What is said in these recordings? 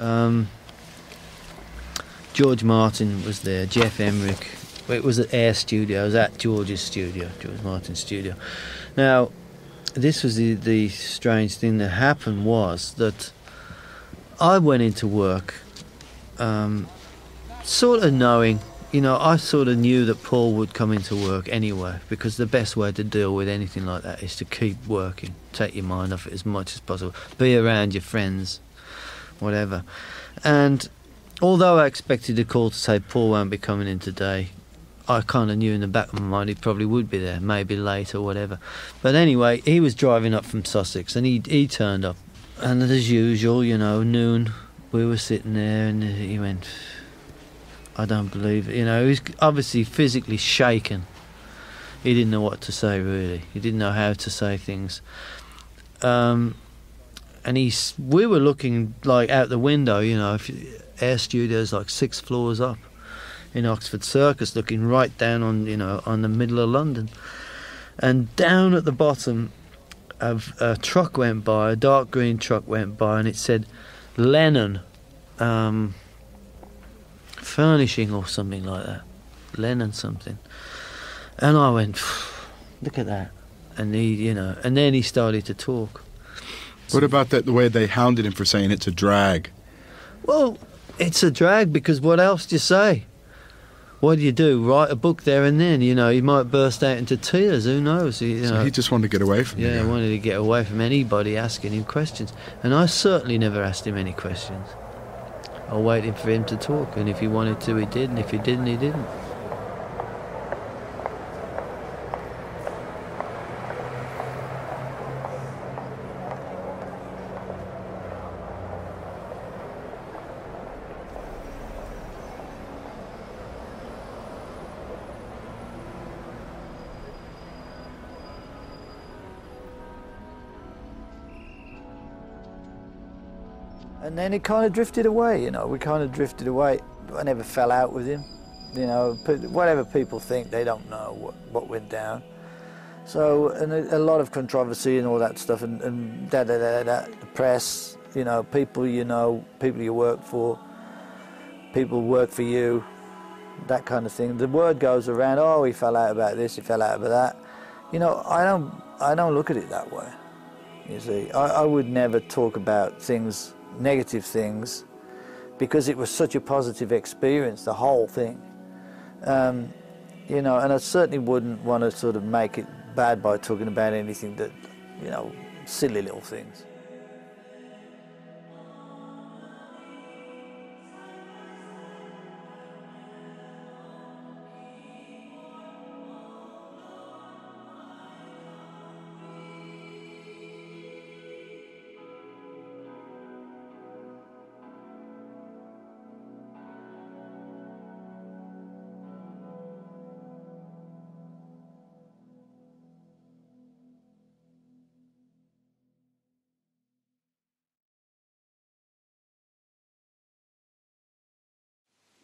Um, George Martin was there, Geoff Emerick. It was at Air Studio. I was at George's studio, George Martin's studio. Now, this was the, the strange thing that happened was that I went into work um, sort of knowing, you know, I sort of knew that Paul would come into work anyway because the best way to deal with anything like that is to keep working, take your mind off it as much as possible, be around your friends, whatever. And although I expected a call to say Paul won't be coming in today, I kind of knew in the back of my mind he probably would be there, maybe late or whatever. But anyway, he was driving up from Sussex and he he turned up, and as usual, you know, noon, we were sitting there and he went, I don't believe it. You know, he was obviously physically shaken. He didn't know what to say really. He didn't know how to say things. Um, and he's we were looking like out the window, you know, if, air studios like six floors up in Oxford Circus, looking right down on you know on the middle of London, and down at the bottom, a, a truck went by, a dark green truck went by, and it said Lennon um, Furnishing or something like that, Lennon something, and I went, look at that, and he you know, and then he started to talk. What about that? The way they hounded him for saying it's a drag. Well, it's a drag because what else do you say? What do you do? Write a book there and then? You know, he might burst out into tears. Who knows? You So know, he just wanted to get away from yeah, you. wanted to get away from anybody asking him questions, and I certainly never asked him any questions. I waited for him to talk, and if he wanted to, he did, and if he didn't, he didn't. Then it kind of drifted away, you know. We kind of drifted away. I never fell out with him, you know. Whatever people think, they don't know what, what went down. So, and a, a lot of controversy and all that stuff, and, and da da da da. The press, you know, people you know, people you work for, people work for you, that kind of thing. The word goes around. Oh, he fell out about this. He fell out about that. You know, I don't. I don't look at it that way. You see, I, I would never talk about things, negative things, because it was such a positive experience, the whole thing. Um, you know, and I certainly wouldn't want to sort of make it bad by talking about anything that, you know, silly little things.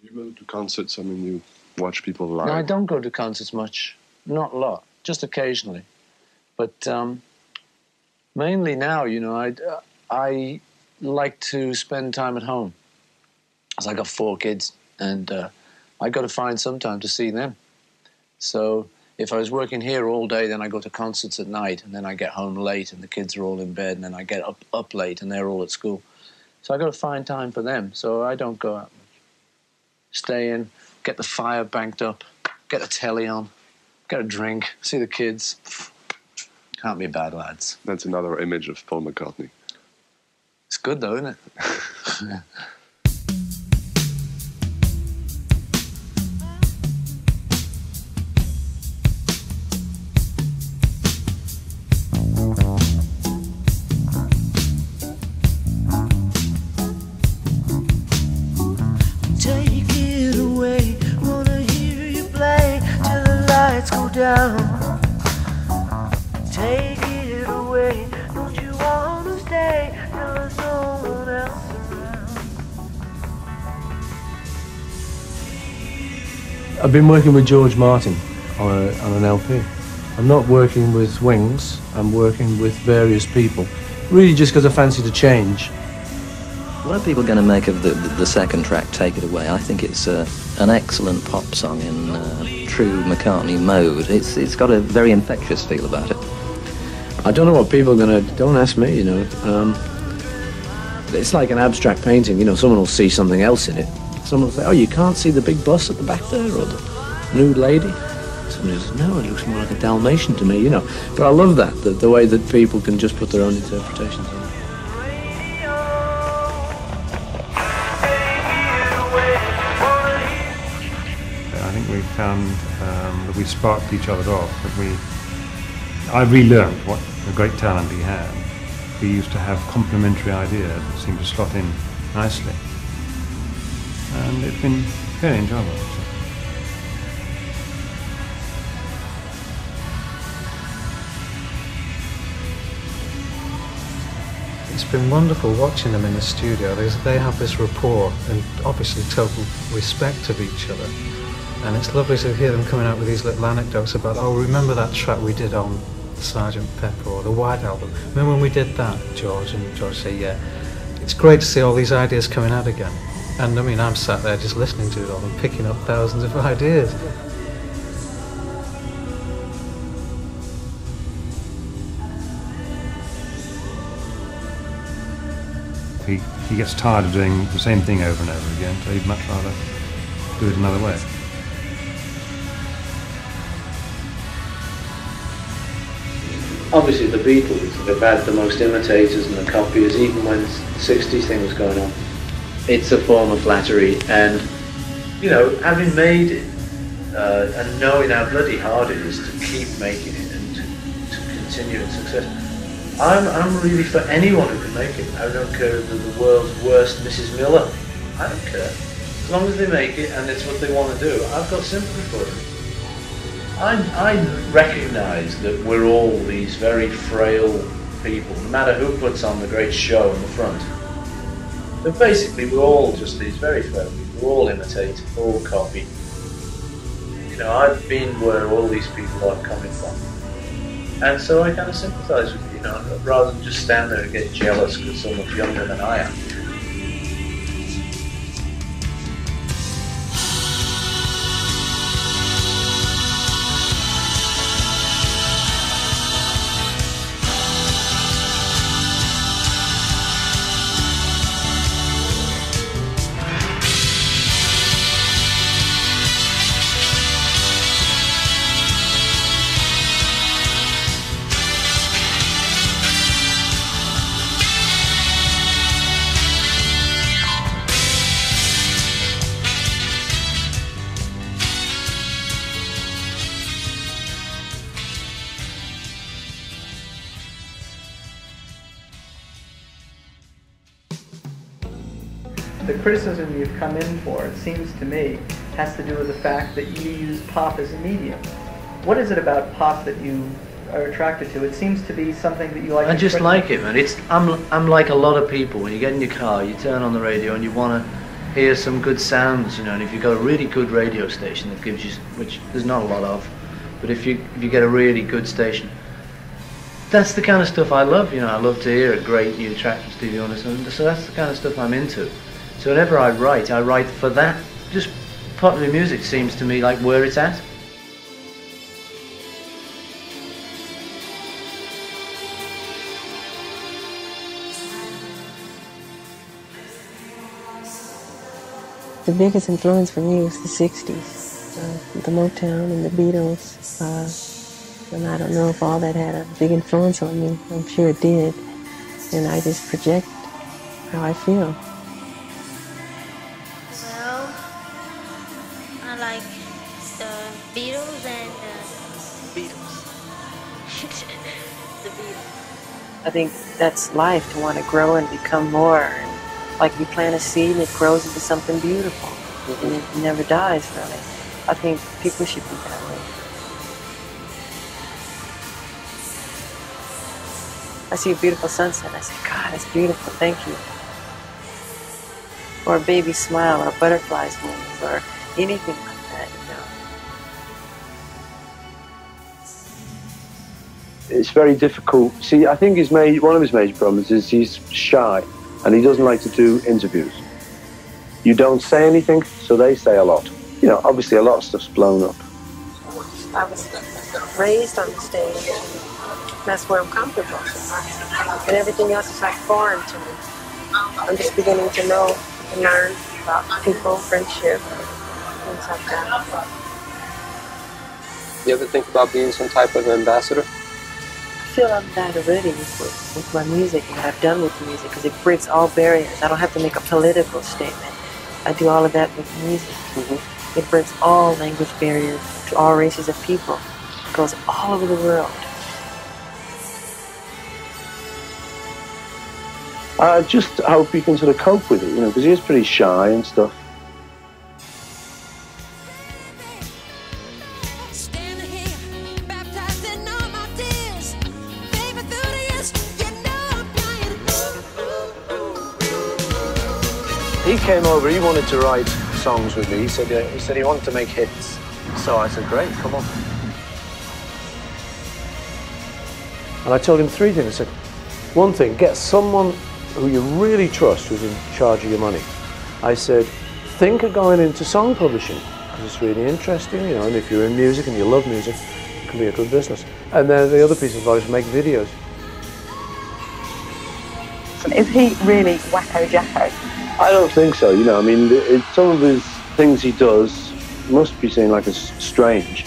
You go to concerts, I mean, you watch people live. No, I don't go to concerts much. Not a lot. Just occasionally. But um, mainly now, you know, I, I like to spend time at home. Because I got four kids, and uh, I got to find some time to see them. So if I was working here all day, then I go to concerts at night, and then I get home late, and the kids are all in bed, and then I get up, up late, and they're all at school. So I got to find time for them. So I don't go out. Stay in, get the fire banked up, get the telly on, get a drink, see the kids. Can't be bad, lads. That's another image of Paul McCartney. It's good though, isn't it? I've been working with George Martin on, a, on an LP. I'm not working with Wings, I'm working with various people. Really just because I fancy a change. What are people going to make of the, the, the second track, Take It Away? I think it's uh, an excellent pop song in uh, true McCartney mode. It's, it's got a very infectious feel about it. I don't know what people are going to. Don't ask me, you know. Um, it's like an abstract painting, you know, someone will see something else in it. Someone will say, oh, you can't see the big bus at the back there or the nude lady? Somebody says, no, it looks more like a Dalmatian to me, you know. But I love that, the, the way that people can just put their own interpretations on it. I think we found um, that we sparked each other off. That we, I relearned what a great talent he had. We used to have complementary ideas that seemed to slot in nicely, and it's been very enjoyable. It's been wonderful watching them in the studio. There's, they have this rapport and obviously total respect of each other. And it's lovely to hear them coming out with these little anecdotes about, oh, remember that track we did on Sergeant Pepper or the White Album? Remember when we did that, George? And George say, yeah. It's great to see all these ideas coming out again. And I mean, I'm sat there just listening to it all and picking up thousands of ideas. He, he gets tired of doing the same thing over and over again, so he'd much rather do it another way. obviously the Beatles have had the most imitators and the copiers even when the 60s thing was going on. It's a form of flattery and, you know, having made it uh, and knowing how bloody hard it is to keep making it and to, to continue in success, I'm, I'm really for anyone who can make it. I don't care if they're the world's worst Mrs. Miller. I don't care. As long as they make it and it's what they want to do, I've got sympathy for them. I, I recognise that we're all these very frail people, no matter who puts on the great show in the front. But basically, we're all just these very frail We're all imitate, all copy. You know, I've been where all these people are coming from. And so I kind of sympathise with you, you know, rather than just stand there and get jealous because someone's younger than I am. Criticism you've come in for, it seems to me, has to do with the fact that you use pop as a medium. What is it about pop that you are attracted to? It seems to be something that you like. I just like it, man. It's I'm I'm like a lot of people. When you get in your car, you turn on the radio and you want to hear some good sounds, you know. And if you've got a really good radio station that gives you, which there's not a lot of, but if you if you get a really good station, that's the kind of stuff I love. You know, I love to hear a great new track from Stevie Wonder. So that's the kind of stuff I'm into. So whenever I write, I write for that. Just popular music seems to me like where it's at. The biggest influence for me was the 60s, uh, the Motown and the Beatles. Uh, and I don't know if all that had a big influence on me. I'm sure it did. And I just project how I feel. Think that's life, to want to grow and become more. And like you plant a seed and it grows into something beautiful. And it never dies, really. I think people should be that way. I see a beautiful sunset. I say, God, it's beautiful. Thank you. Or a baby smile, or a butterfly's wings, or anything it's very difficult. See, I think his major, one of his major problems is he's shy, and he doesn't like to do interviews. You don't say anything, so they say a lot. You know, obviously a lot of stuff's blown up. I was raised on the stage. That's where I'm comfortable. And everything else is like foreign to me. I'm just beginning to know and learn about people, friendship, things like that. You ever think about being some type of ambassador? I feel I'm that already with, with my music and what I've done with music because it breaks all barriers. I don't have to make a political statement. I do all of that with music. Mm-hmm. It breaks all language barriers to all races of people. It goes all over the world. I just hope he can sort of cope with it, you know, because he is pretty shy and stuff. He wanted to write songs with me. He said, uh, he said he wanted to make hits. So I said, great, come on. And I told him three things. I said, one thing, get someone who you really trust who's in charge of your money. I said, think of going into song publishing because it's really interesting, you know, and if you're in music and you love music, it can be a good business. And then the other piece of advice, make videos. Is he really wacko jacko? I don't think so, you know, I mean, it, some of his things he does must be seen like as strange.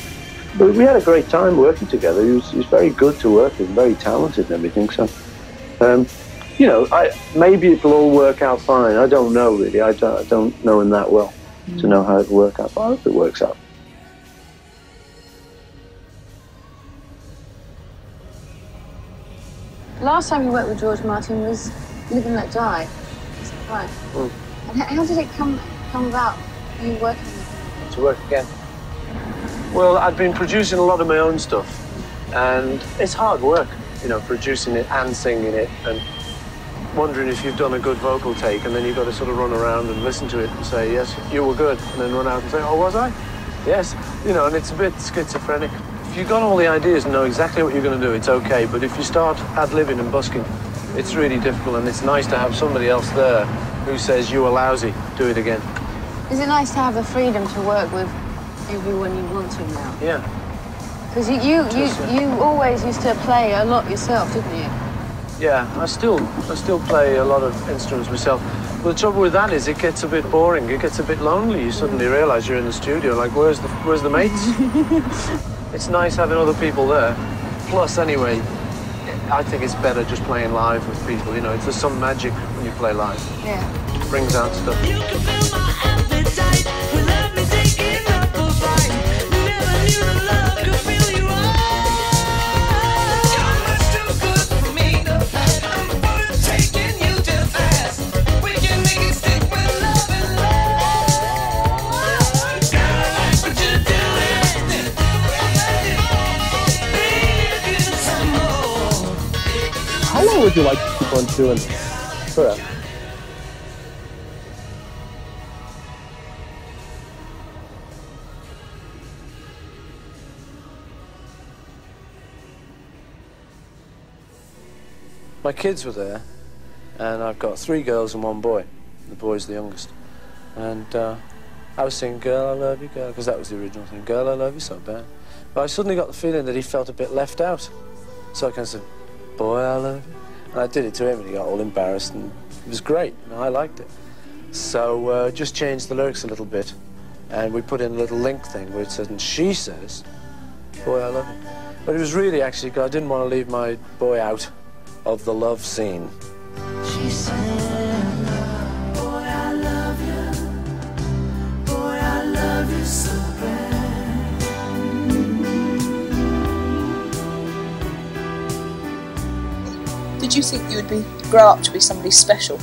But we had a great time working together. He was, he was very good to work with, very talented and everything. So, um, you know, I, maybe it'll all work out fine. I don't know really. I don't, I don't know him that well to know how it'll work out. But I hope it works out. Last time you worked with George Martin was Live and Let Die. Right? Mm. And how, did it come come about? You working to work again. Well, I've been producing a lot of my own stuff, and it's hard work, you know, producing it and singing it, and wondering if you've done a good vocal take, and then you've got to sort of run around and listen to it and say, yes, you were good, and then run out and say, oh, was I? Yes, you know, and it's a bit schizophrenic. If you've got all the ideas and know exactly what you're going to do, it's okay, but if you start ad-libbing and busking, it's really difficult, and it's nice to have somebody else there who says, you were lousy, do it again. Is it nice to have the freedom to work with everyone you want to now? Yeah. Because you you, uh, you you always used to play a lot yourself, didn't you? Yeah, I still I still play a lot of instruments myself. But the trouble with that is it gets a bit boring. It gets a bit lonely. You suddenly realise you're in the studio. Like, where's the where's the mates? it's nice having other people there. Plus, anyway, I think it's better just playing live with people. You know, it's, there's some magic when you play live. Yeah. It brings out stuff. Would you like to keep on doing? My kids were there, and I've got three girls and one boy. The boy's the youngest. And uh, I was singing Girl, I Love You, Girl, because that was the original thing. Girl, I Love You so bad. But I suddenly got the feeling that he felt a bit left out. So I kind of said, Boy, I love you. And I did it to him, and he got all embarrassed, and it was great, and I liked it. So uh, just changed the lyrics a little bit, and we put in a little link thing where it says, and she says, Boy, I love you. But it was really actually because I didn't want to leave my boy out of the love scene. She said, Did you think you would be grow up to be somebody special?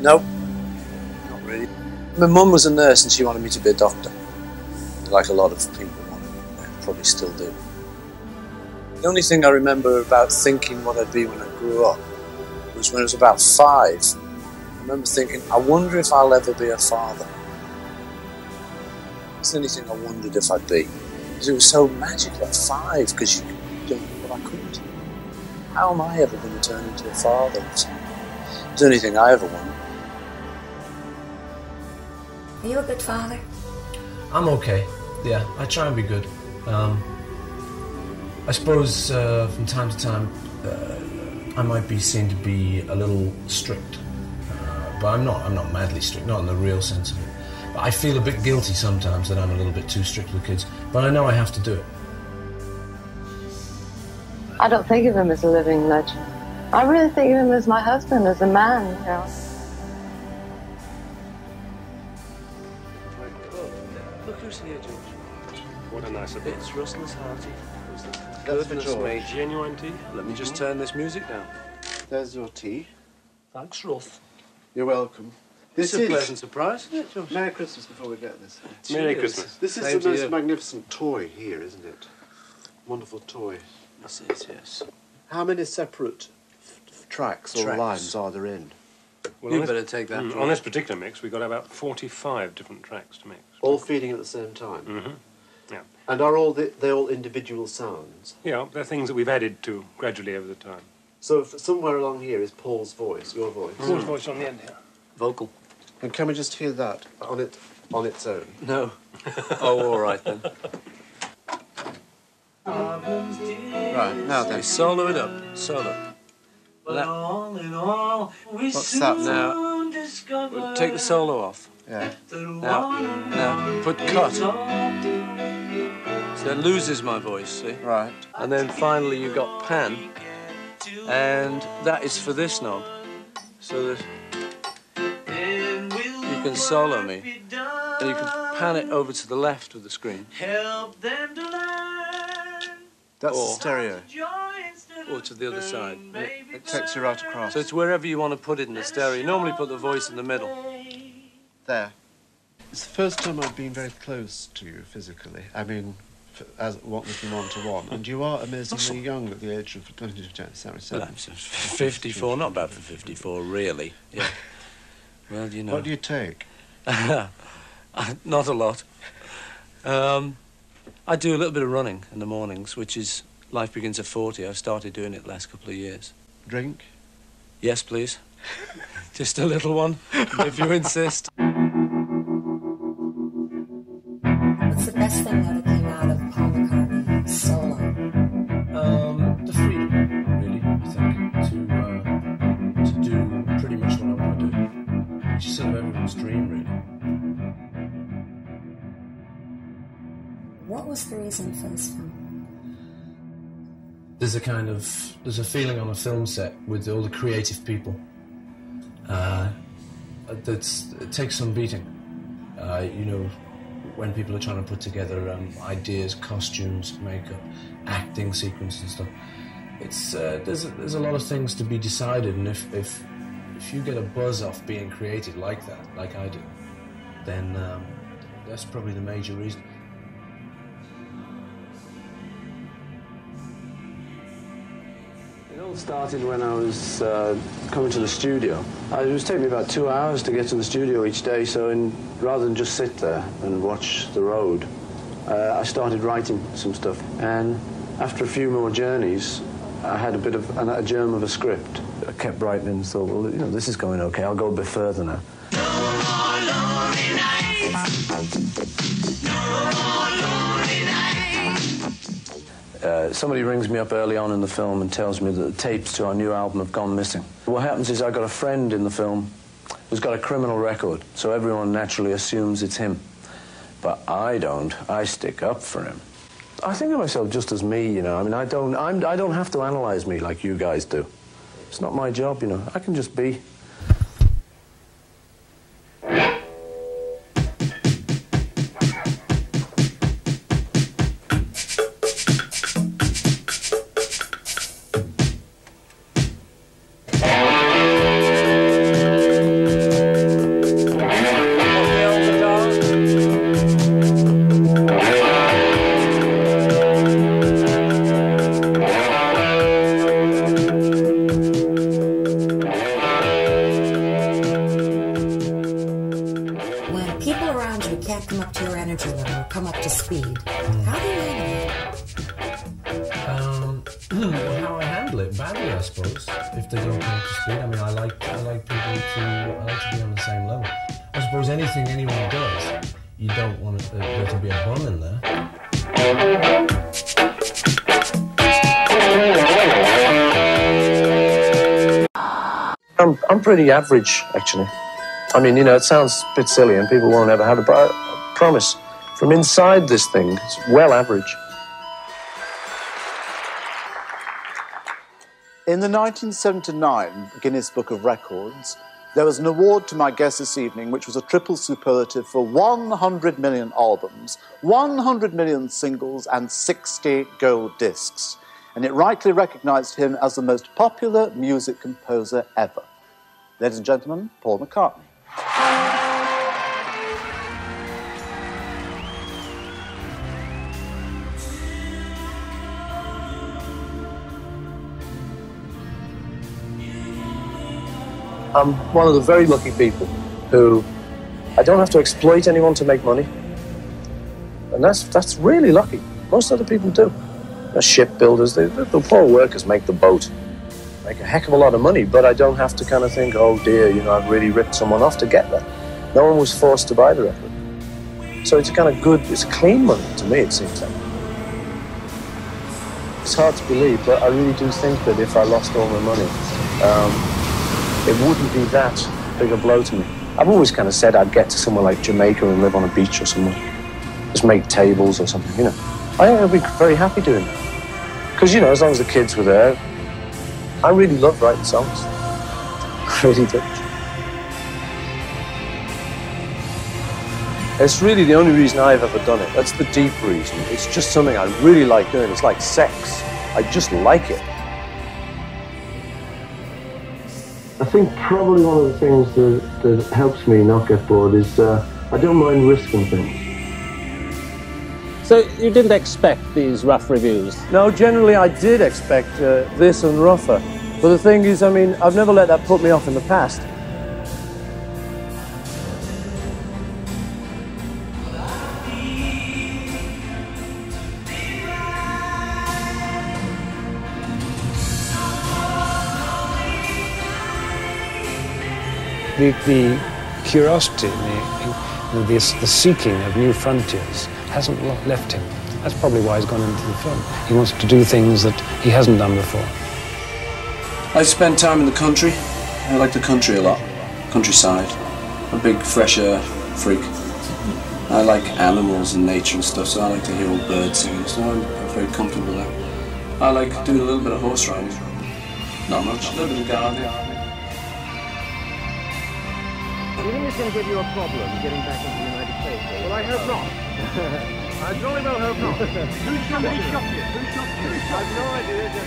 No, not really. My mum was a nurse and she wanted me to be a doctor, like a lot of people probably still do. The only thing I remember about thinking what I'd be when I grew up was when I was about five. I remember thinking, I wonder if I'll ever be a father. It's the only thing I wondered if I'd be. Because it was so magical at five, because you don't know what I could. How am I ever going to turn into a father? It's the only thing I ever wanted. Are you a good father? I'm okay. Yeah, I try and be good. Um, I suppose uh, from time to time uh, I might be seen to be a little strict, uh, but I'm not. I'm not madly strict, not in the real sense of it. But I feel a bit guilty sometimes that I'm a little bit too strict with kids. But I know I have to do it. I don't think of him as a living legend. I really think of him as my husband, as a man, you know. Look who's here, George. What a nice bit. It's Russell's Harty. That's for Goodness George. me, genuine tea. Let me just turn this music down. There's your tea. Thanks, Ruth. You're welcome. This is a pleasant surprise, isn't it, George? Merry Christmas before we get this. Merry Christmas. This is Same the most you. magnificent toy here, isn't it? Wonderful toy. This is, yes. How many separate f- f- tracks or Tracks. lines are there in? You on this- better take that, Mm, on this particular mix, we've got about 45 different tracks to mix. All feeding at the same time. Mm-hmm. Yeah. And are all the, they all individual sounds? Yeah, they're things that we've added to gradually over the time. So if somewhere along here is Paul's voice, your voice. Paul's voice on the end here. Vocal. And can we just hear that on it on its own? No. oh, all right then. Right, now then. Solo it up. Solo. That- What's that now? Well, Take the solo off. Yeah. Now, now put cut. So it loses my voice, see? Right. And then finally you've got pan, and that is for this knob. So that you can solo me, and you can pan it over to the left of the screen, That's Or- the stereo. or to the other side. It takes you right across. So it's wherever you want to put it in the stereo. You normally put the voice in the middle. There. It's the first time I've been very close to you physically. I mean, f- as what looking one to one, and you are amazingly young at the age of Well, I'm 54, not bad for 54, really. Yeah. Well, you know. What do you take? Not a lot. Um, I do a little bit of running in the mornings, which is life begins at 40. I've started doing it the last couple of years. Drink? Yes, please. Just a little one, if you insist. What's the best thing that came out of Paul McCartney solo? Um, the freedom, really, I think, to uh, to do pretty much what I want to do. Which is sort of everyone's dream, really. What was the reason for this film? there's a kind of there's a feeling on a film set with all the creative people uh, takes some beating uh, you know when people are trying to put together um, ideas costumes makeup acting sequence and stuff it's uh, there's a, there's a lot of things to be decided and if if if you get a buzz off being created like that like I do then um, that's probably the major reason all started when I was uh, coming to the studio. Uh, it was taking me about two hours to get to the studio each day, so in, rather than just sit there and watch the road, uh, I started writing some stuff. And after a few more journeys, I had a bit of a, a germ of a script. I kept writing and thought, well, you know, this is going okay. I'll go a bit further now. Uh, somebody rings me up early on in the film and tells me that the tapes to our new album have gone missing. What happens is I got a friend in the film who's got a criminal record, so everyone naturally assumes it's him. But I don't. I stick up for him. I think of myself just as me, you know. I mean, I don't. I'm, I don't have to analyze me like you guys do. It's not my job, you know. I can just be. Pretty average, actually. I mean, you know, it sounds a bit silly and people won't ever have it, but I, promise, from inside this thing, it's well average. In the 1979 Guinness Book of Records, there was an award to my guest this evening, which was a triple superlative for 100 million albums, 100 million singles, and 60 gold discs. And it rightly recognized him as the most popular music composer ever. Ladies and gentlemen, Paul McCartney. I'm one of the very lucky people who I don't have to exploit anyone to make money. And that's, that's really lucky. Most other people do. The shipbuilders, they, the, the poor workers make the boat, make a heck of a lot of money, but I don't have to kind of think, oh dear, you know, I've really ripped someone off to get that. No one was forced to buy the record. So it's a kind of good, it's clean money to me, it seems like. It's hard to believe, but I really do think that if I lost all my money, um, it wouldn't be that big a blow to me. I've always kind of said I'd get to somewhere like Jamaica and live on a beach or somewhere. Just make tables or something, you know. I think I'd be very happy doing that. Because, you know, as long as the kids were there, I really love writing songs. I really do. It's really the only reason I've ever done it. That's the deep reason. It's just something I really like doing. It's like sex. I just like it. I think probably one of the things that, that helps me not get bored is uh, I don't mind risking things. So you didn't expect these rough reviews? No, generally I did expect uh, this and rougher. But the thing is, I mean, I've never let that put me off in the past. The, the curiosity, the, the, the seeking of new frontiers hasn't left him. That's probably why he's gone into the film. He wants to do things that he hasn't done before. I spend time in the country. I like the country a lot. Countryside. I'm a big fresh air freak. I like animals and nature and stuff, so I like to hear old birds singing, so I'm very comfortable there. I like doing a little bit of horse riding. Not much, a little bit of gardening. Do you think it's going to give you a problem getting back into the United States? Eh? Well, I hope not. I jolly well hope not. Who shot you? Who shot you? You? I've no idea. I've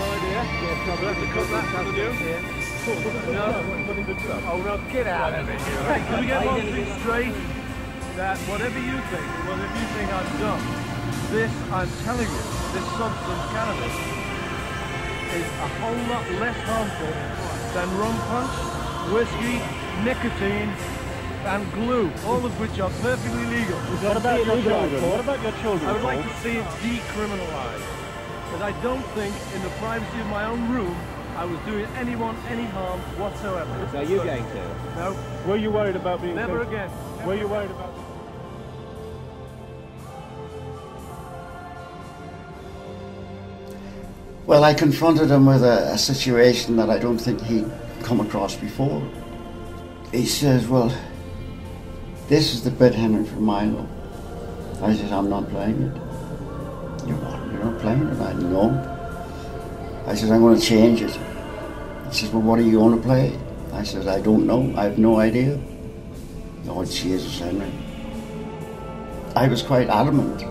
no idea. We'll have to cut that from the news. No. Oh, no, get out of it. Can we get one thing straight? That whatever you think, whatever you think I've done, this, I'm telling you, this substance, cannabis, is a whole lot less harmful than rum punch, whiskey, nicotine, and glue, all of which are perfectly legal. What about your children? What about your children, I would like to see it decriminalised. Because I don't think, in the privacy of my own room, I was doing anyone any harm whatsoever. So you're going to? No. Were you worried about being Never censored? again. Were you worried about? Well, I confronted him with a, a situation that I don't think he'd come across before. He says, Well, this is the bit Henry for Milo. I said, I'm not playing it. What? You're not playing it? I know. I said, I'm going to change it. He says, Well, what are you going to play? I said, I don't know. I have no idea. Oh, Jesus, Henry. I was quite adamant.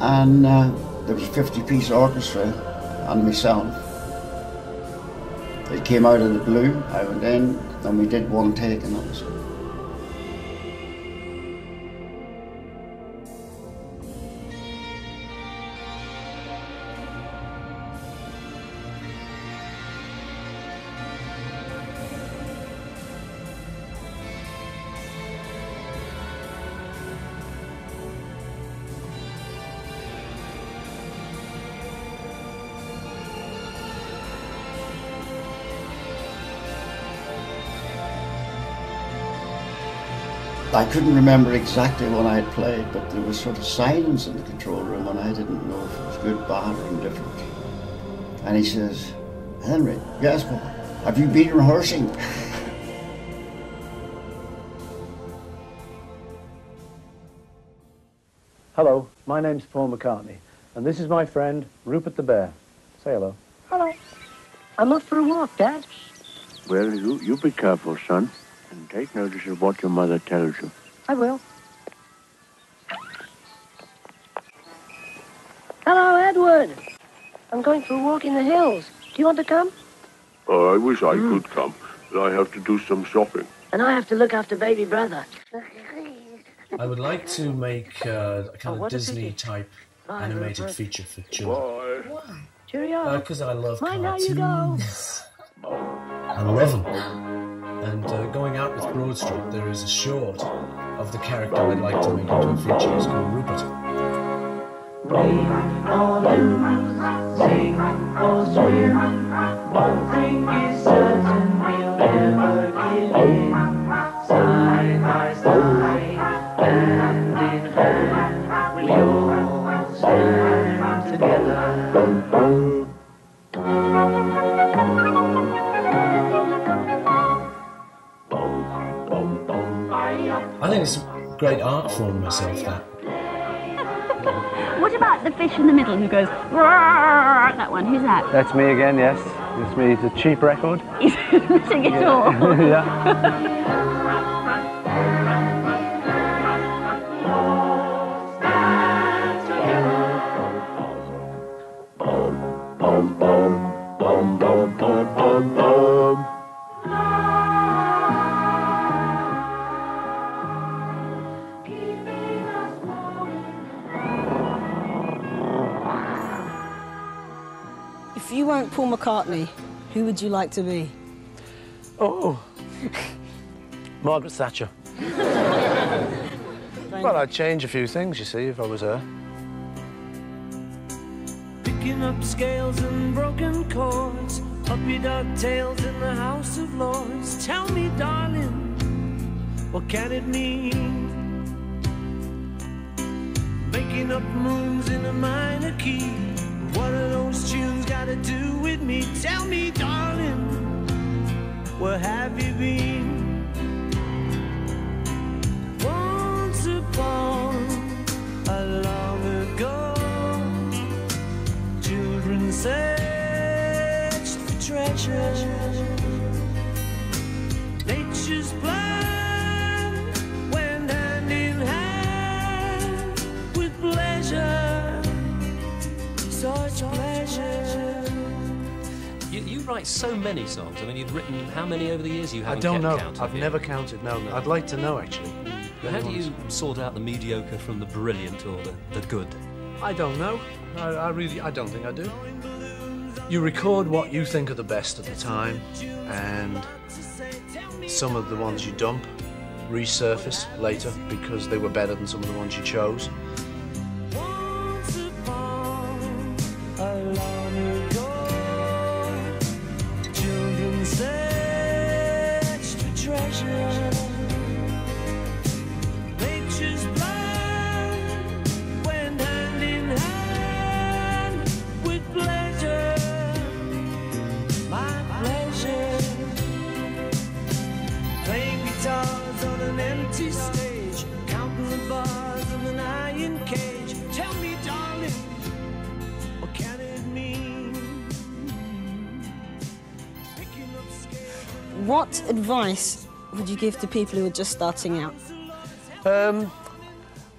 And uh, there was a 50 piece orchestra and myself. It came out of the blue. I went in and we did one take and that was it. I couldn't remember exactly when I had played, but there was sort of silence in the control room, and I didn't know if it was good, bad, or indifferent. And he says, Henry, yes, Papa, have you been rehearsing? Hello, my name's Paul McCartney, and this is my friend Rupert the Bear. Say hello. Hello. I'm off for a walk, Dad. Well, you, you be careful, son, and take notice of what your mother tells you. I will. Hello, Edward. I'm going for a walk in the hills. Do you want to come? Oh, I wish I could come, but I have to do some shopping. And I have to look after baby brother. I would like to make uh, a kind Oh, of Disney type Bye, animated Rupert. feature for children. Why? Cheerio. Because I love Mind how you go. cartoons. I love them. And uh, going out with Broad Street, there is a short of the character I'd like to make into a feature. It's called Rupert. sing or. One thing is certain, we'll never give in. Great art form myself, that. What about the fish in the middle who goes, that one? Who's that? That's me again, yes. It's me. It's a cheap record. He's missing it all. yeah. Weren't Paul McCartney, who would you like to be? Oh. Margaret Thatcher. well, I'd change a few things, you see, if I was her. Picking up scales and broken chords, puppy dog tails in the House of Lords. Tell me, darling, what can it mean? Making up moons in a minor key. To do with me? Tell me, darling, where have you been? Once upon a long ago, children searched for treasure. Nature's plan write so many songs. I mean, you've written how many over the years? You haven't I don't know. count, I've you? never counted. No, no. I'd like to know, actually. But how do you sort out the mediocre from the brilliant or the, the good? I don't know. I, I really, I don't think I do. You record what you think are the best at the time, and some of the ones you dump resurface later because they were better than some of the ones you chose. What advice would you give to people who are just starting out? Um,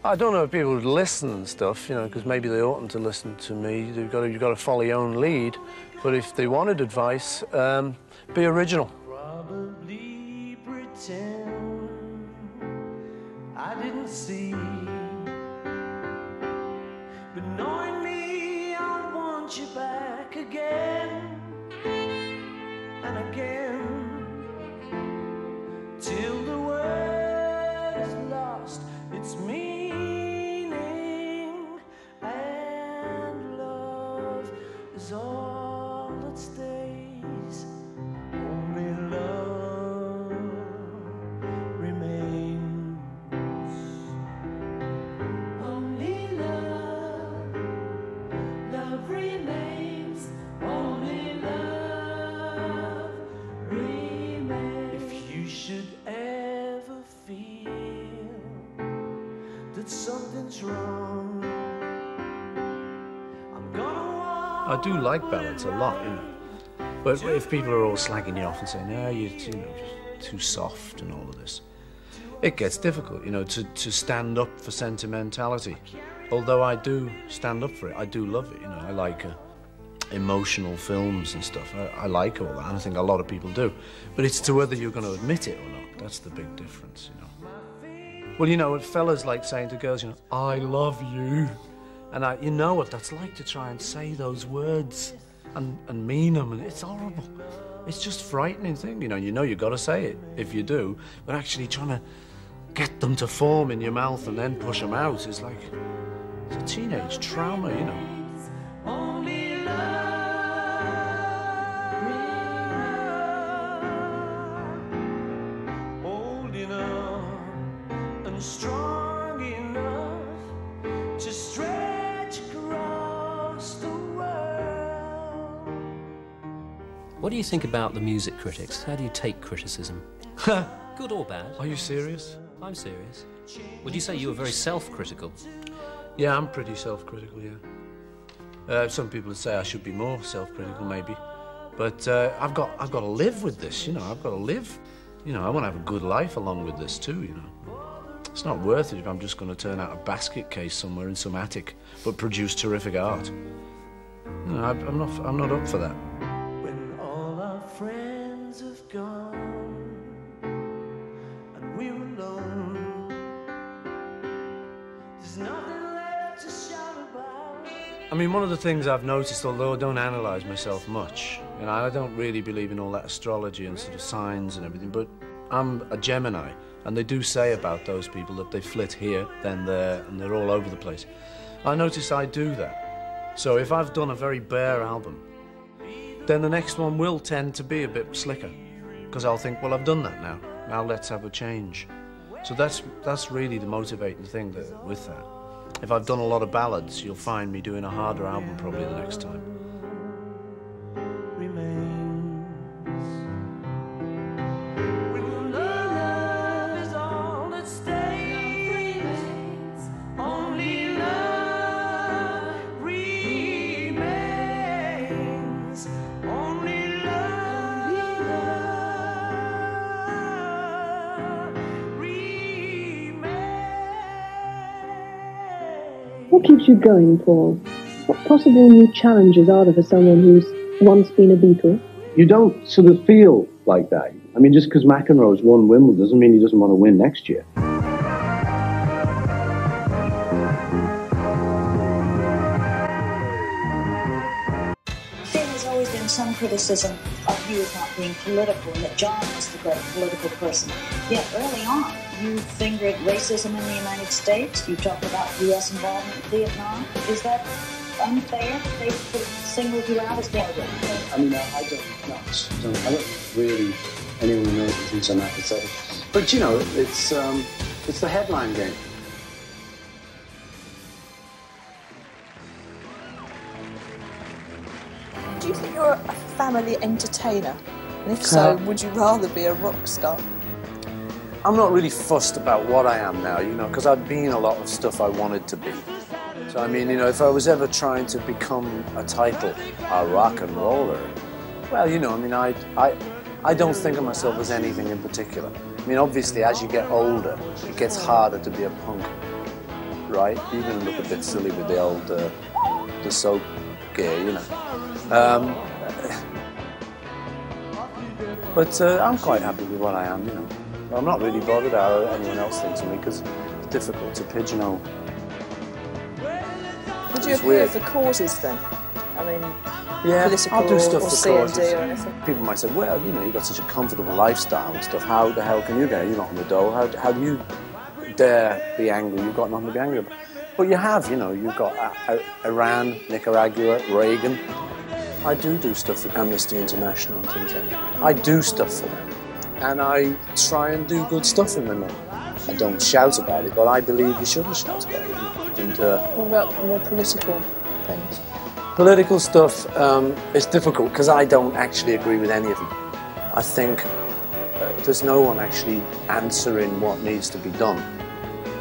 I don't know if people would listen and stuff, you know, because maybe they oughtn't to listen to me. You've got to, you've got to follow your own lead. But if they wanted advice, um, be original. Probably pretend I didn't see. But knowing me, I want you back again and again what's wrong. I do like ballads a lot, you know. But if people are all slagging you off and saying, "No, you're you know too soft" and all of this, it gets difficult, you know, to, to stand up for sentimentality. Although I do stand up for it, I do love it. You know, I like uh, emotional films and stuff. I, I like all that, and I think a lot of people do. But it's to whether you're going to admit it or not. That's the big difference, you know. Well, you know, fellas like saying to girls, you know, "I love you," and I, you know what that's like to try and say those words and, and mean them, and it's horrible. It's just frightening thing, you know. You know you've got to say it if you do, but actually trying to get them to form in your mouth and then push them out is like it's a teenage trauma, you know. You think about the music critics? How do you take criticism? Good or bad? Are you serious? I'm serious. Would you say you were very self-critical? Yeah, I'm pretty self-critical. Yeah. Uh, some people would say I should be more self-critical, maybe, but uh, I've got I've got to live with this. You know, I've got to live. You know, I want to have a good life along with this too. You know, it's not worth it if I'm just going to turn out a basket case somewhere in some attic, but produce terrific art. No, I, I'm not. I'm not up for that. Gone and we're alone, there's nothing left to shout about. I mean, one of the things I've noticed, although I don't analyse myself much, and I don't really believe in all that astrology and sort of signs and everything, but I'm a Gemini, and they do say about those people that they flit here, then there, and they're all over the place. I notice I do that. So if I've done a very bare album, then the next one will tend to be a bit slicker, because I'll think, well, I've done that now. Now let's have a change. So that's that's really the motivating thing that, with that. If I've done a lot of ballads, you'll find me doing a harder album probably the next time. Keeps you going, Paul? What possible new challenges are there for someone who's once been a Beatle? You don't sort of feel like that. I mean, just because McEnroe's won Wimbledon doesn't mean he doesn't want to win next year. There has always been some criticism of you as not being political and that John was the great political person. Yet early on, you fingered racism in the United States. You talked about U.S. involvement in Vietnam. Is that unfair? They sort of singled you out as being I mean, I, I don't know. I don't, I don't really anyone who knows me thinks I'm apathetic. But you know, it's um, it's the headline game. Do you think you're a family entertainer? And if so, would you rather be a rock star? I'm not really fussed about what I am now, you know, because I've been a lot of stuff I wanted to be. So, I mean, you know, if I was ever trying to become a title, a rock and roller, well, you know, I mean, I, I, I don't think of myself as anything in particular. I mean, obviously, as you get older, it gets harder to be a punk, right? To look a bit silly with the old, uh, the soap gear, you know. Um, but uh, I'm quite happy with what I am, you know. I'm not really bothered how anyone else thinks of me because it's difficult to pigeonhole. Would you It's appear weird. for causes then? I mean, Yeah, political I'll do stuff or for CND causes. or anything? People might say, well, you know, you've got such a comfortable lifestyle and stuff. How the hell can you get it? You're not on the dole. How, how do you dare be angry? You've got nothing to be angry about. But you have, you know, you've got uh, uh, Iran, Nicaragua, Reagan. I do do stuff for Amnesty International and things like that. I do stuff for them. And I try and do good stuff in them. I don't shout about it, but I believe you shouldn't shout about it. And uh, What about more political things? Political stuff um, is difficult because I don't actually agree with any of them. I think uh, there's no one actually answering what needs to be done.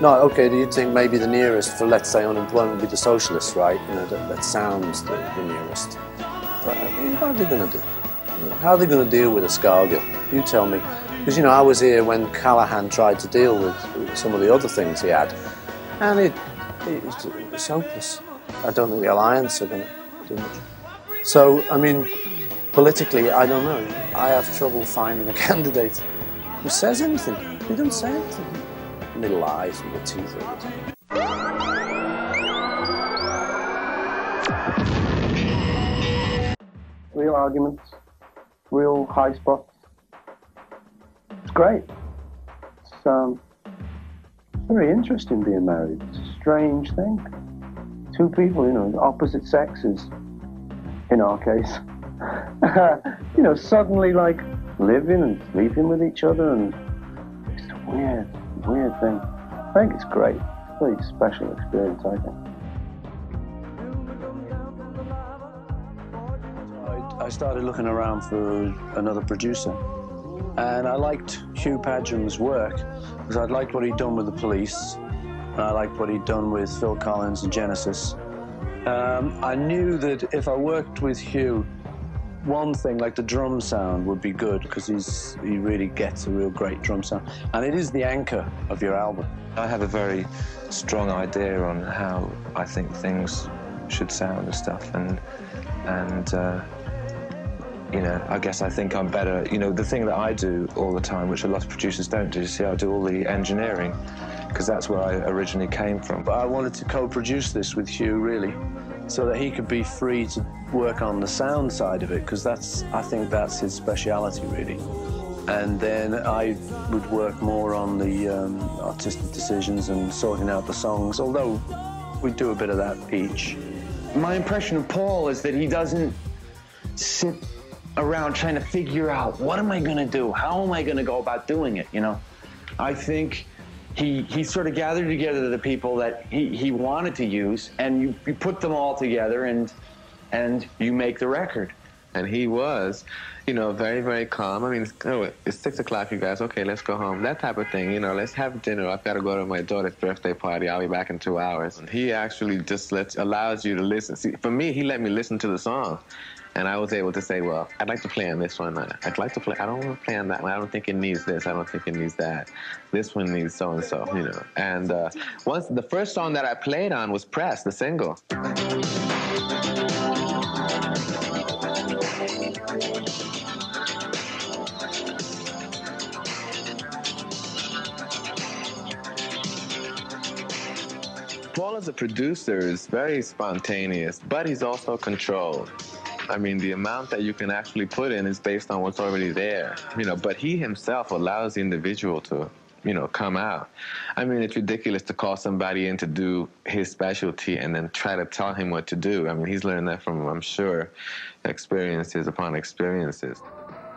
No, okay, do you think maybe the nearest for, let's say, unemployment would be the socialists, right? You know, that, that sounds the, the nearest. But I mean, what are they going to do? How are they going to deal with a Scargill? You tell me. Because, you know, I was here when Callaghan tried to deal with, some of the other things he had, and it, it, was, it was hopeless. I don't think the Alliance are going to do much. So, I mean, politically, I don't know. I have trouble finding a candidate who says anything. They doesn't say anything. Little eyes and the teeth. Real arguments, real high spots. It's great. It's um, very interesting being married. It's a strange thing. Two people, you know, opposite sexes, in our case, you know, suddenly like living and sleeping with each other, and it's a weird, weird thing. I think it's great. It's a very special experience, I think. I started looking around for another producer. And I liked Hugh Padgham's work because I liked what he'd done with the police, and I liked what he'd done with Phil Collins and Genesis. Um, I knew that if I worked with Hugh, one thing like the drum sound would be good because he really gets a real great drum sound, and it is the anchor of your album. I have a very strong idea on how I think things should sound and stuff, and and uh, you know, I guess I think I'm better. You know, the thing that I do all the time, which a lot of producers don't do, you see, I do all the engineering because that's where I originally came from. But I wanted to co-produce this with Hugh, really, so that he could be free to work on the sound side of it, because that's, I think that's his speciality, really. And then I would work more on the um, artistic decisions and sorting out the songs, although we do a bit of that each. My impression of Paul is that he doesn't sit around trying to figure out what am I going to do? How am I going to go about doing it? You know, I think he he sort of gathered together the people that he, he wanted to use, and you, you put them all together, and and you make the record. And he was, you know, very, very calm. I mean, it's, oh, it's six o'clock, you guys. Okay, let's go home. That type of thing. You know, let's have dinner. I've got to go to my daughter's birthday party. I'll be back in two hours. And he actually just lets allows you to listen. See, for me, he let me listen to the song. And I was able to say, well, I'd like to play on this one. I'd like to play, I don't want to play on that one. I don't think it needs this. I don't think it needs that. This one needs so and so, you know. And uh, once the first song that I played on was Press, the single. Paul as a producer is very spontaneous, but he's also controlled. I mean, the amount that you can actually put in is based on what's already there, you know, but he himself allows the individual to, you know, come out. I mean, it's ridiculous to call somebody in to do his specialty and then try to tell him what to do. I mean, he's learned that from, I'm sure, experiences upon experiences.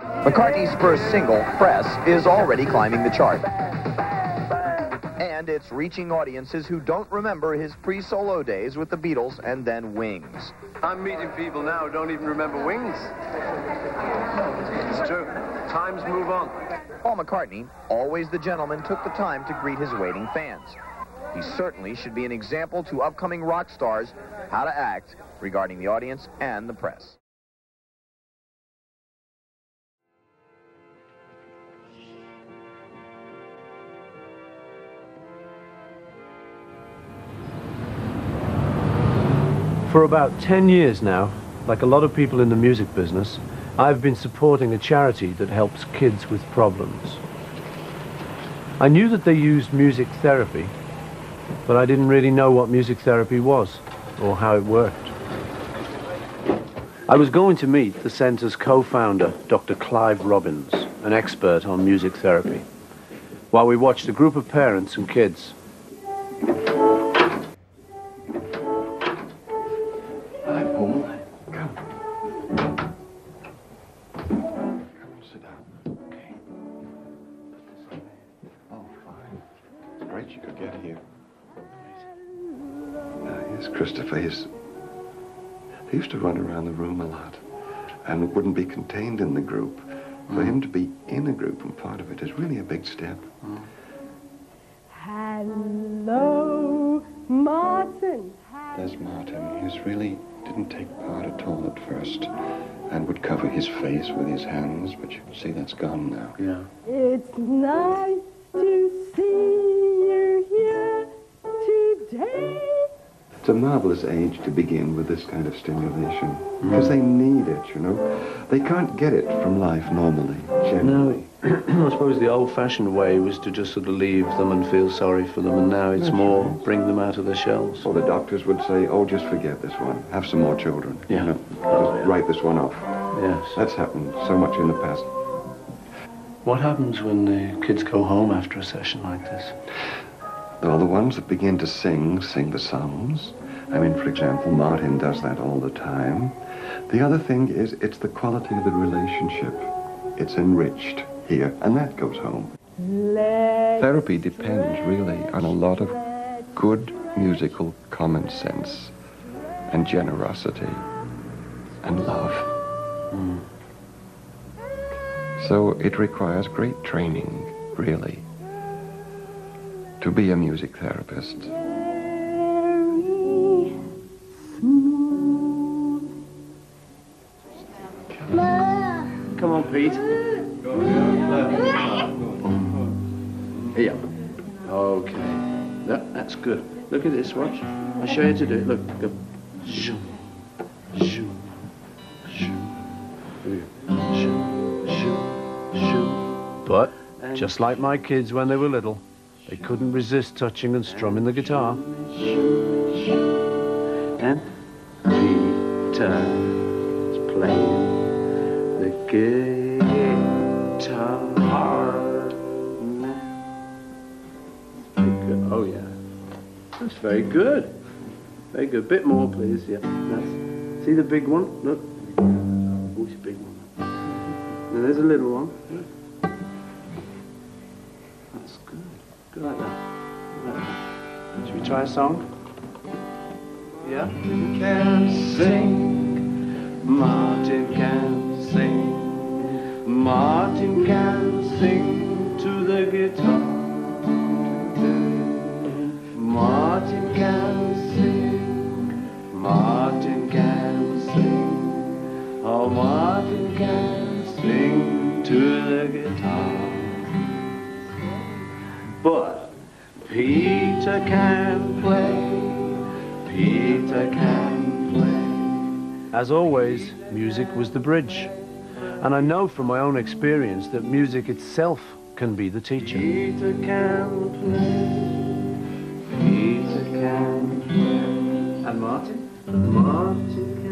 McCartney's first single, Press, is already climbing the chart. And it's reaching audiences who don't remember his pre-solo days with the Beatles and then Wings. I'm meeting people now who don't even remember Wings. It's true. Times move on. Paul McCartney, always the gentleman, took the time to greet his waiting fans. He certainly should be an example to upcoming rock stars how to act regarding the audience and the press. For about 10 years now, like a lot of people in the music business, I've been supporting a charity that helps kids with problems. I knew that they used music therapy, but I didn't really know what music therapy was or how it worked. I was going to meet the centre's co-founder, Dr. Clive Robbins, an expert on music therapy, while we watched a group of parents and kids be contained in the group. For him to be in a group and part of it is really a big step. Have Hello, Martin. There's Martin. He's really didn't take part at all at first and would cover his face with his hands, but you can see that's gone now. Yeah. It's nice to see It's a marvelous age to begin with this kind of stimulation mm-hmm. because they need it, you know. They can't get it from life normally, generally. I suppose the old-fashioned way was to just sort of leave them and feel sorry for them, and now it's That's more right. bring them out of their shells. Or the doctors would say, oh, just forget this one. Have some more children. Yeah. You know, Oh, just yeah. write this one off. Yes. That's happened so much in the past. What happens when the kids go home after a session like this? Well, the ones that begin to sing, sing the songs. I mean, for example, Martin does that all the time. The other thing is it's the quality of the relationship. It's enriched here, and that goes home. Let's Therapy depends really on a lot of good musical common sense and generosity and love. Mm. So it requires great training, really, to be a music therapist. Come on, Pete. Here. Okay. That, that's good. Look at this, watch. I'll show you how to do it. Look, go. Zoom. Zoom. Zoom. Zoom. Zoom. Zoom. But, just like my kids when they were little, they couldn't resist touching and strumming the guitar. And Peter is playing the guitar. Oh yeah, that's very good. Very good. Bit more, please. Yeah. That's, see the big one? Look. Who's the big one? Now there's a little one. Good like that. Should we try a song? Yeah. Can sing. Martin can sing. Martin can sing to the guitar. Martin can sing. Martin can sing. Oh, Martin can sing to the guitar. But Peter can play. Peter can play. As always, music was the bridge. And I know from my own experience that music itself can be the teacher. Peter can play. Peter can play. And Martin? Martin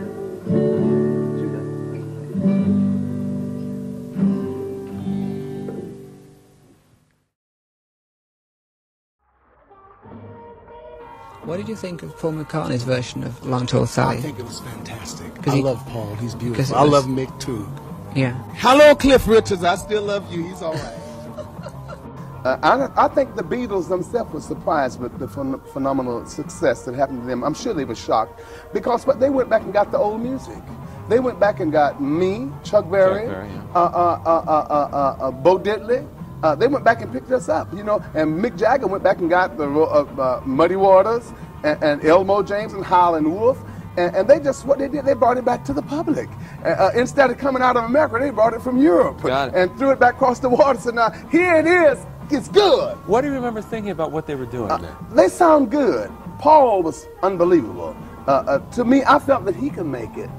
What did you think of Paul McCartney's version of Long Tall Sally? I think it was fantastic. 'Cause I he- love Paul. He's beautiful. it I was- love Mick too. Yeah. Hello, Cliff Richards. I still love you. He's all right. Uh, I, I think the Beatles themselves were surprised with the phen- phenomenal success that happened to them. I'm sure they were shocked because but they went back and got the old music. They went back and got me, Chuck Berry, Berry, yeah. uh, uh, uh, uh, uh, uh, uh, Bo Diddley. Uh, they went back and picked us up, you know. And Mick Jagger went back and got the uh, uh, Muddy Waters and, and Elmo James and Howlin' Wolf. And, and they just what they did, they brought it back to the public. Uh, uh, instead of coming out of America, they brought it from Europe and threw it back across the water. So now here it is. It's good. What do you remember thinking about what they were doing then? They sound good. Paul was unbelievable. Uh, uh, to me, I felt that he could make it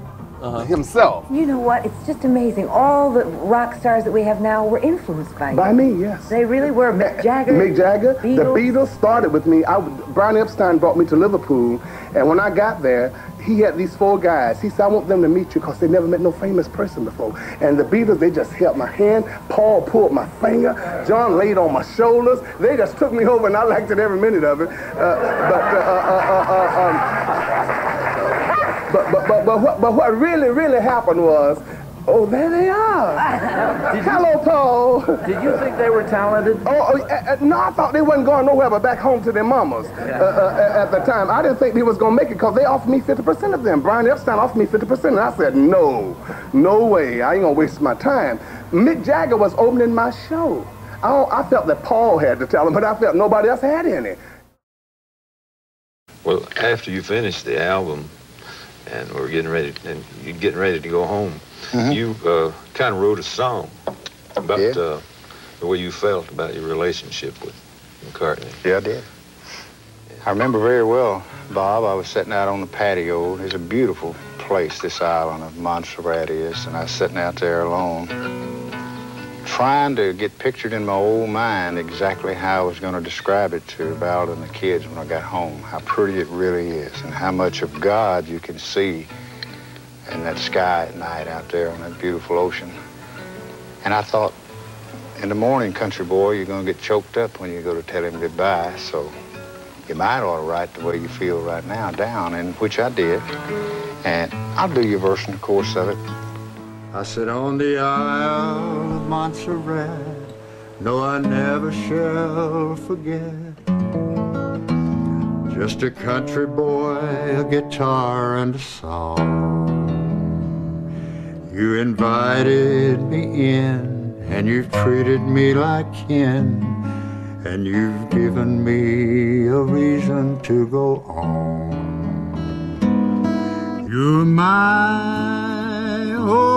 himself. You know what? It's just amazing. All the rock stars that we have now were influenced by you. By me, yes. They really were. Mick Jagger. Mick Jagger, Beatles. the Beatles started with me. I, Brian Epstein brought me to Liverpool, and when I got there, he had these four guys. He said, I want them to meet you because they never met no famous person before. And the Beatles, they just held my hand. Paul pulled my finger. John laid on my shoulders. They just took me over, and I liked it every minute of it. Uh, but, uh, uh, uh, uh, um, but, but, but, but, what, but what really, really happened was, oh, there they are. Hello, Paul. Did you think they were talented? Oh, oh uh, uh, no, I thought they wasn't going nowhere but back home to their mamas uh, uh, at the time. I didn't think they was going to make it because they offered me 50% of them. Brian Epstein offered me 50%, and I said, no, no way. I ain't going to waste my time. Mick Jagger was opening my show. I, I felt that Paul had to tell them, but I felt nobody else had any. Well, after you finished the album and we're getting ready, and you're getting ready to go home, Mm-hmm. you uh, kind of wrote a song about uh, the way you felt about your relationship with McCartney. Yeah, I did. I remember very well, Bob. I was sitting out on the patio. It's a beautiful place, this island of Montserrat is, and I was sitting out there alone, trying to get pictured in my old mind exactly how I was going to describe it to Val and the kids when I got home, how pretty it really is, and how much of God you can see in that sky at night out there on that beautiful ocean. And I thought, in the morning, country boy, you're going to get choked up when you go to tell him goodbye, so you might ought to write the way you feel right now down, and which I did. And I'll do your version, of course, of it. I sit on the Isle of Montserrat. No, I never shall forget. Just a country boy, a guitar and a song. You invited me in, and you've treated me like kin, and you've given me a reason to go on. You're my oh,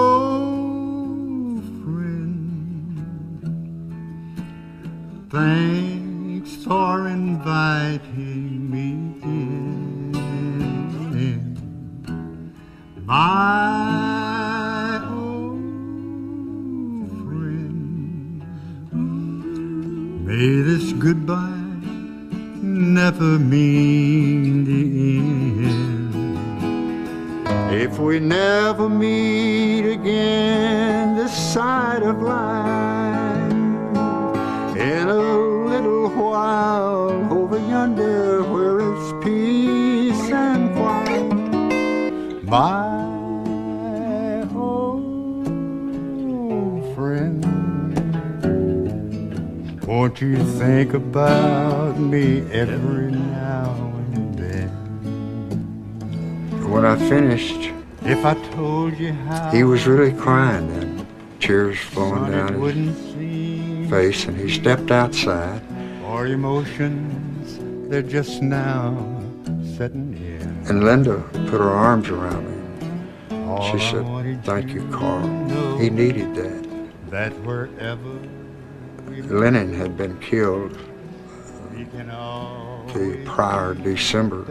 Thanks for inviting me in. My old friend. May this goodbye never mean the end. If we never meet again this side of life, while over yonder where it's peace and quiet, my old friend, won't you think about me every now and then? When I finished, if I told you how he was really crying then, tears flowing down his face, and he stepped outside. Our emotions, they're just now setting in. And Linda put her arms around me. She said, "Thank you, Carl. He needed that." That wherever Lennon had been killed uh, the prior December.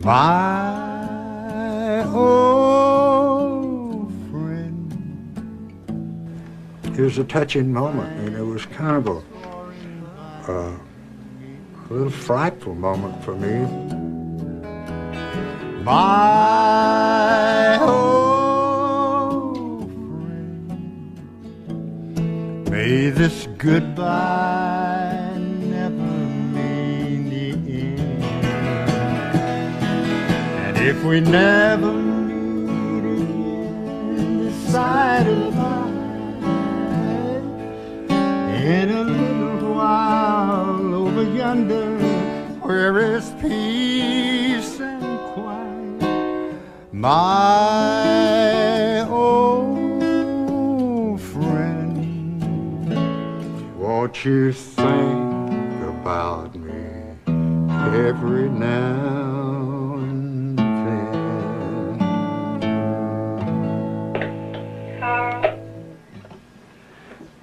My old It was a touching moment, and it was kind of a, uh, a little frightful moment for me. My old friend, may this goodbye never mean the end. And if we never meet again this side of in a little while over yonder, where is peace and quiet, my old friend, won't you think about me every now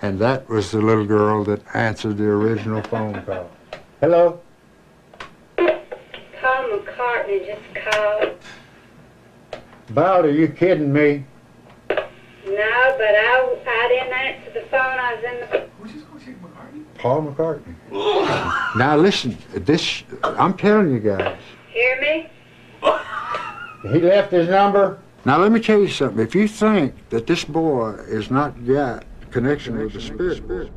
And that was the little girl that answered the original phone call. Hello? Paul McCartney just called. Bowd, are you kidding me? No, but I, I didn't answer the phone. I was in the. Phone saying McCartney? Paul McCartney. now listen, this, I'm telling you guys, Hear me? he left his number. Now let me tell you something. If you think that this boy is not got connection with the spirit,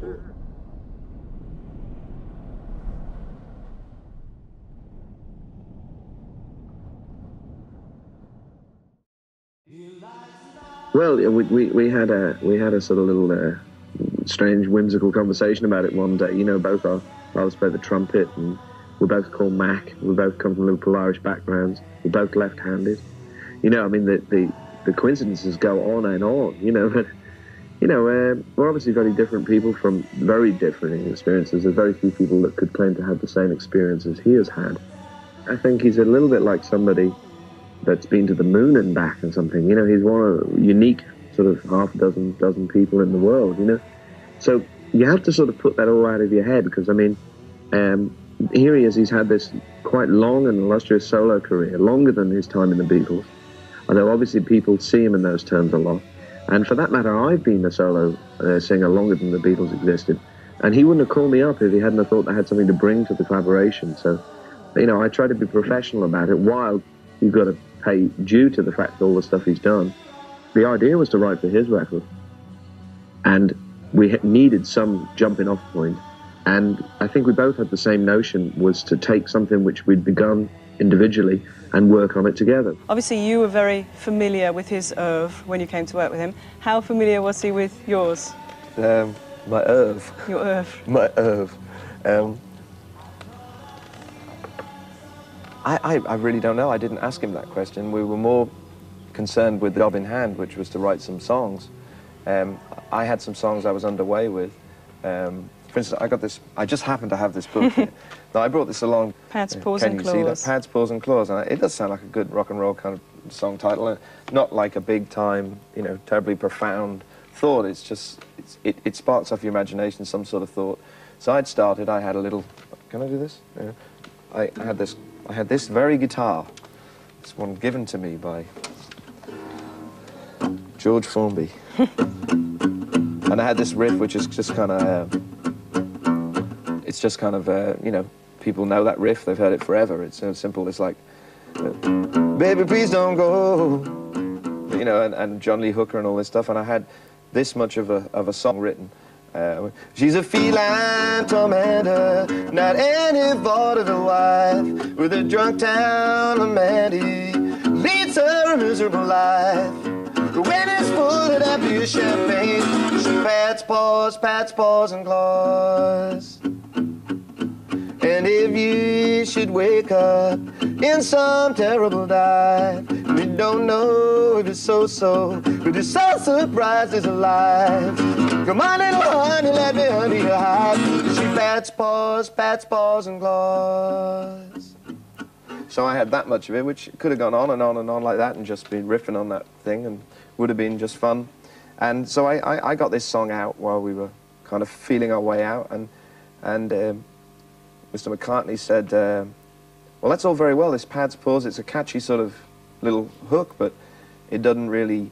Well, we, we, we had a we had a sort of little uh, strange whimsical conversation about it one day. You know, both our fathers play the trumpet, and we're both called Mac. We both come from Liverpool Irish backgrounds. We're both left-handed. You know, I mean, the the, the coincidences go on and on. You know, you know, uh, we're obviously very different people from very different experiences. There's very few people that could claim to have the same experience as he has had. I think he's a little bit like somebody that's been to the moon and back and something. You know, he's one of unique sort of half a dozen dozen people in the world. You know, so you have to sort of put that all out of your head because I mean, um, here he is. He's had this quite long and illustrious solo career, longer than his time in the Beatles. Although obviously people see him in those terms a lot. And for that matter, I've been a solo uh, singer longer than the Beatles existed. And he wouldn't have called me up if he hadn't have thought I had something to bring to the collaboration. So, you know, I try to be professional about it while you've got to pay due to the fact that all the stuff he's done. The idea was to write for his record. And we needed some jumping off point. And I think we both had the same notion was to take something which we'd begun individually and work on it together. Obviously, you were very familiar with his oeuvre when you came to work with him. How familiar was he with yours? Um, my oeuvre. Your oeuvre. My oeuvre. Um, I, I, I really don't know. I didn't ask him that question. We were more concerned with the job in hand, which was to write some songs. Um, I had some songs I was underway with. Um, for instance, I got this. I just happened to have this book here. Now I brought this along. Pads, paws, Can and you see that? claws. Pads, paws, and claws. And it does sound like a good rock and roll kind of song title, not like a big time, you know, terribly profound thought. It's just it's, it, it sparks off your imagination some sort of thought. So I'd started. I had a little. Can I do this? Yeah. I, I had this. I had this very guitar. This one given to me by George Formby. and I had this riff, which is just kind of. Uh, it's just kind of, uh, you know, people know that riff. They've heard it forever. It's so simple. It's like, uh, baby, please don't go. You know, and, and John Lee Hooker and all this stuff. And I had this much of a, of a song written. Uh, she's a feline tormentor, not any vaudeville wife, with a drunk town Mandy, leads her a miserable life. But when it's full of that beer champagne, she pats paws, pats paws and claws. And if you should wake up in some terrible dive, we don't know if it's so-so, but you're so surprised it's alive. Come on, little honey, let me under your hide. She pats paws, pats paws and claws. So I had that much of it, which could have gone on and on and on like that and just been riffing on that thing and would have been just fun. And so I, I, I got this song out while we were kind of feeling our way out and, and um, Mr. McCartney said, uh, well, that's all very well, this Pads paws, it's a catchy sort of little hook, but it doesn't really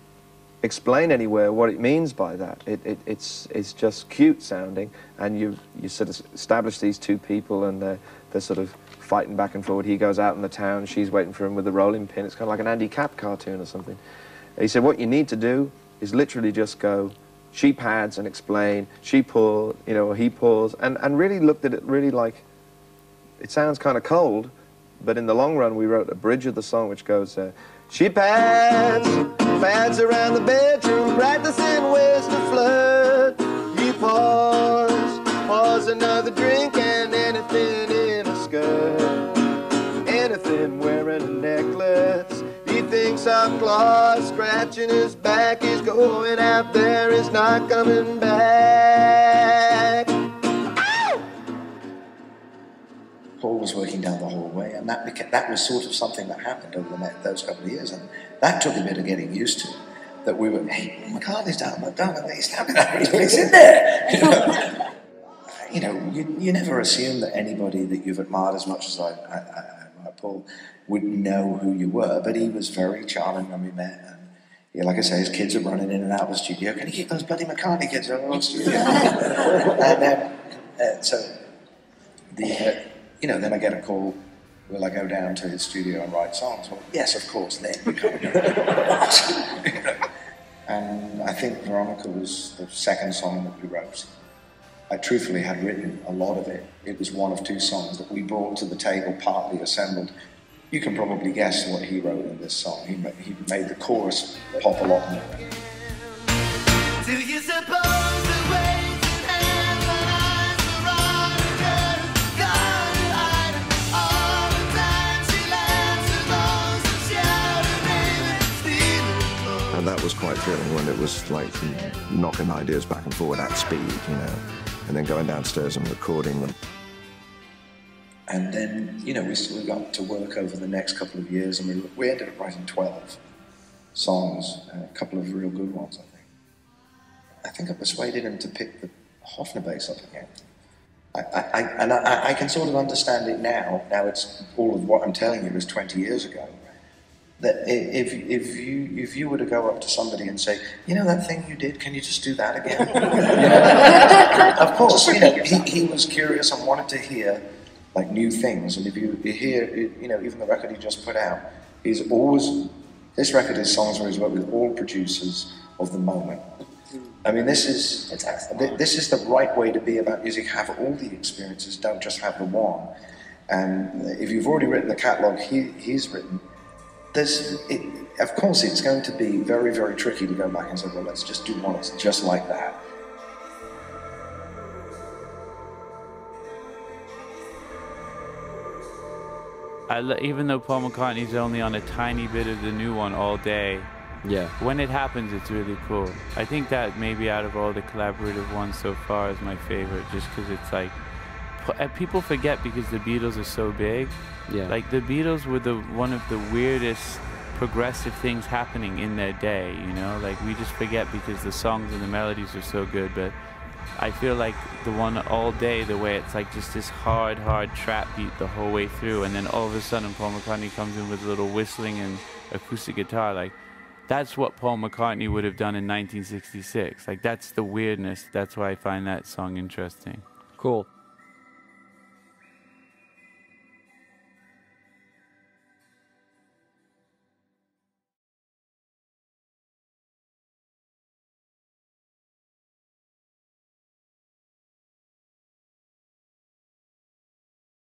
explain anywhere what it means by that. It, it, it's, it's just cute sounding, and you, you sort of establish these two people, and they're, they're sort of fighting back and forward. He goes out in the town, she's waiting for him with the rolling pin. It's kind of like an Andy Capp cartoon or something. He said, what you need to do is literally just go, she pads and explain, she pulls, you know, he pulls, and, and really looked at it really like, it sounds kind of cold, but in the long run, we wrote a bridge of the song which goes, uh, she pads, pads around the bedroom, practicing ways to flirt. He pours, pause another drink and anything in a skirt, anything wearing a necklace. He thinks our claws scratching his back. He's going out there, he's not coming back. Was working down the hallway, and that beca- that was sort of something that happened over the those couple of years, and that took a bit of getting used to. That we were, hey, McCartney's down, down there, he's down he's in there. You know, you, know you, you never assume that anybody that you've admired as much as I, I, I admire Paul would know who you were, but he was very charming when we met. And, yeah, like I say, his kids are running in and out of the studio. Can you keep those bloody McCartney kids out of the studio? and, um, uh, so, the, uh, you know, then I get a call. Will I go down to his studio and write songs? Well, yes, of course. Then and I think Veronica was the second song that we wrote. I truthfully had written a lot of it. It was one of two songs that we brought to the table, partly assembled. You can probably guess what he wrote in this song. He, he made the chorus pop a lot more. That was quite thrilling when it was like knocking ideas back and forward at speed, you know, and then going downstairs and recording them. And then, you know, we, we got to work over the next couple of years, and we, we ended up writing 12 songs, and a couple of real good ones, I think. I think I persuaded him to pick the Hofner bass up again. I, I, I, and I, I can sort of understand it now. Now it's all of what I'm telling you is 20 years ago. That if, if, you, if you were to go up to somebody and say, you know that thing you did, can you just do that again? You know? of course, you know, he, he was curious and wanted to hear like new things. And if you, you hear, you know, even the record he just put out, he's always, this record is songs where he's worked with all producers of the moment. I mean, this is this is the right way to be about music. Have all the experiences, don't just have the one. And if you've already written the catalog he, he's written, there's it, of course it's going to be very very tricky to go back and say, well, let's just do one that's just like that. I even though Paul McCartney's only on a tiny bit of the new one all day, yeah, when it happens, it's really cool. I think that maybe out of all the collaborative ones so far is my favorite, just because it's like p- uh, people forget because the Beatles are so big. Yeah. Like the Beatles were the one of the weirdest progressive things happening in their day. You know, like we just forget because the songs and the melodies are so good, but. I feel like the one all day, the way it's like just this hard, hard trap beat the whole way through, and then all of a sudden Paul McCartney comes in with a little whistling and acoustic guitar. Like, that's what Paul McCartney would have done in 1966. Like, that's the weirdness. That's why I find that song interesting. Cool.